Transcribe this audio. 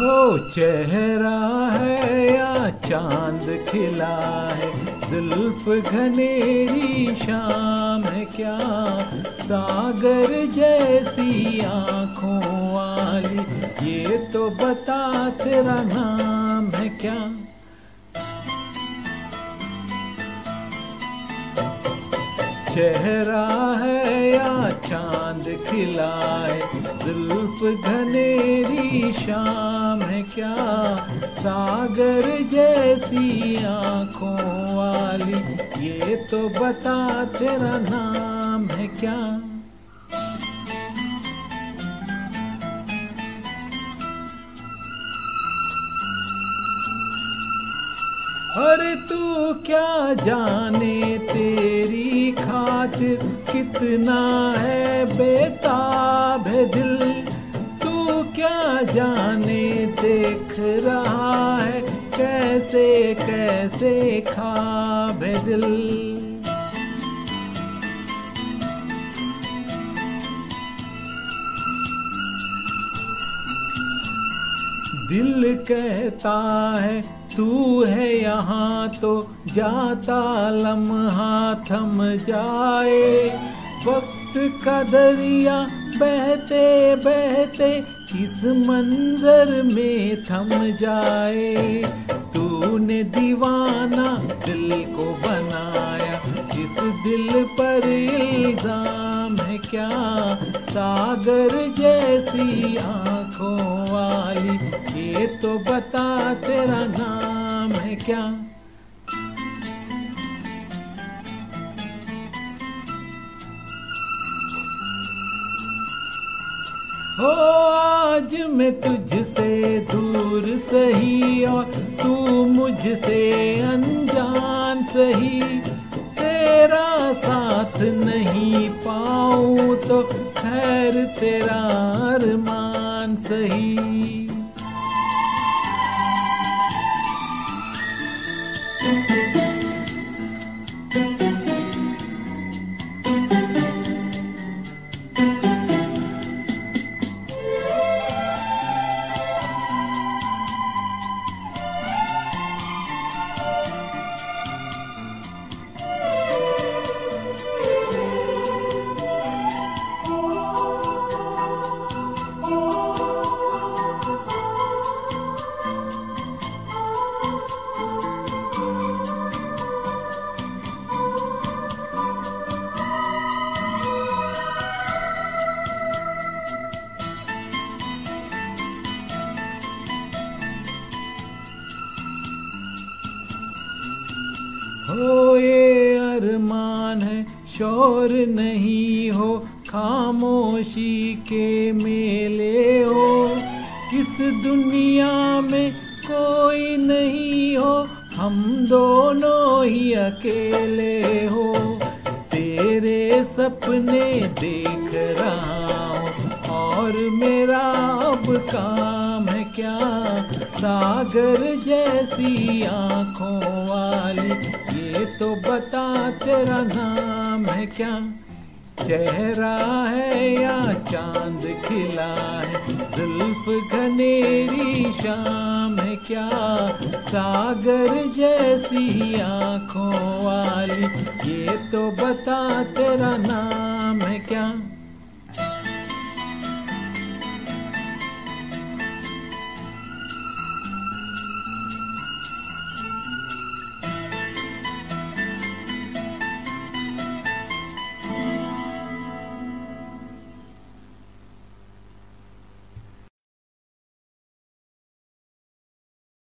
हो चेहरा है या चाँद खिला है? जुल्फ घनेरी शाम है क्या? सागर जैसी आँखों वाली, ये तो बता तेरा नाम है क्या? चेहरा है चाँद खिलाए, जुल्फ घनेरी शाम है क्या? सागर जैसी आँखों वाली, ये तो बता तेरा नाम है क्या? अरे तू क्या जाने तेरी खातिर कितना है बेताब है दिल। तू क्या जाने देख रहा है कैसे कैसे खाब है दिल। दिल कहता है तू है यहाँ तो जाता लम्हा थम जाए। वक्त का दरिया बहते बहते किस मंजर में थम जाए। तूने दीवाना दिल को बनाया, इस दिल पर इल्ज़ाम है क्या? सागर जैसी आँखों वाली, ये तो बता तेरा नाम। क्या? हो आज मैं तुझसे दूर सही और तू मुझसे अनजान सही। तेरा साथ नहीं पाऊँ तो खैर तेरा अरमान। हो ये अरमान है शोर नहीं हो, खामोशी के मेले हो। इस दुनिया में कोई नहीं हो, हम दोनों ही अकेले हो। तेरे सपने देख रहा हूँ, और मेरा अब काम है क्या सागर जैसी आँखों वाली, ये तो बता तेरा नाम है क्या? चेहरा है या चाँद खिला है? जुल्फ घनेरी शाम है क्या? सागर जैसी आँखों वाली, ये तो बता तेरा नाम है क्या?